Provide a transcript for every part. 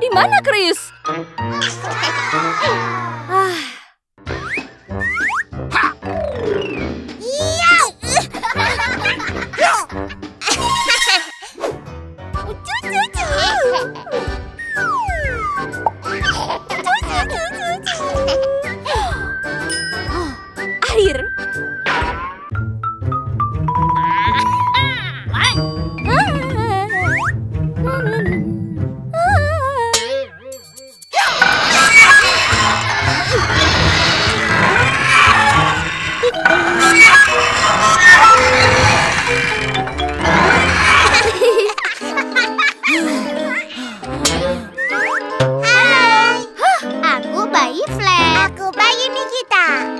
Di mana Chris?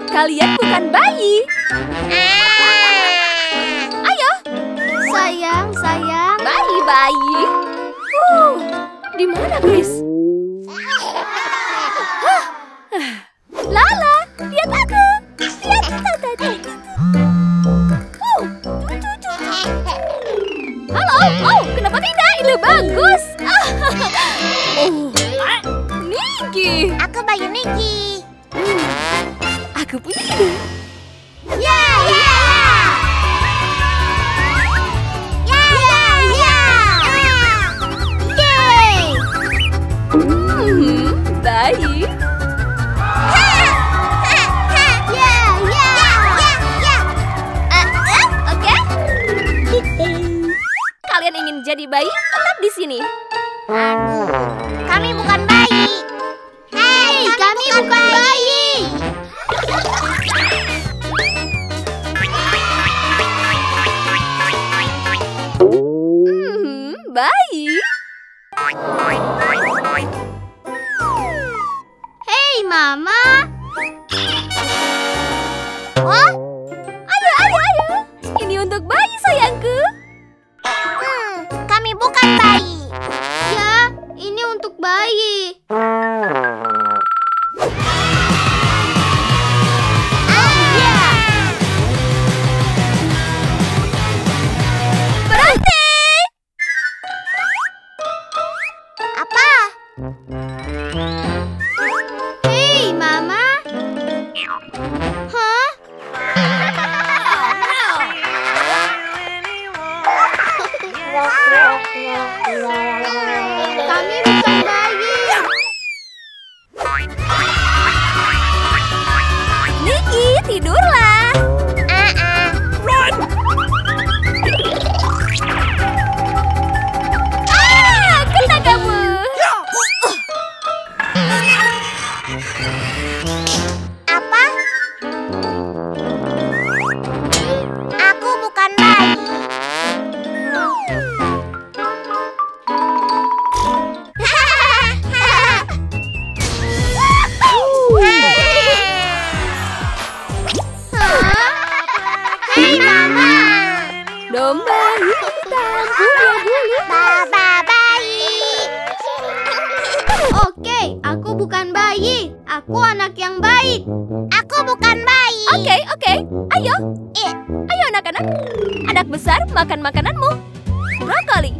Kalian bukan bayi. Ayo, Sayang, sayang. bayi-bayi. Uh, di mana Chris? Lala, lihat aku. Lihat. Uh, Halo, oh, kenapa tidak? Ide bagus. oh, Niki. Aku bayi Niki. Aku punya ide. Ya, ya, ya. Ya, ya, ya. Yeay. Hmm, bayi. Ya, ya, ya, ya. Eh, eh, Oke. Kalian ingin jadi bayi? Tetap di sini. Kami bukan bayi. Hei, kami, bukan, bayi. Bayi. Ya, ini untuk bayi. Oh, Kami bukan bayi. Niki, tidurlah. Ah, kena kamu. Baba bayi. Oke, aku bukan bayi. Aku anak yang baik. Aku bukan bayi. Oke, oke. Ayo. Eh, Ayo anak-anak. Anak besar makan makananmu. Brokoli.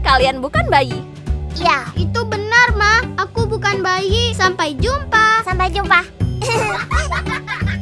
Kalian bukan bayi. Ya, itu benar, Ma. Aku bukan bayi. Sampai jumpa. Sampai jumpa.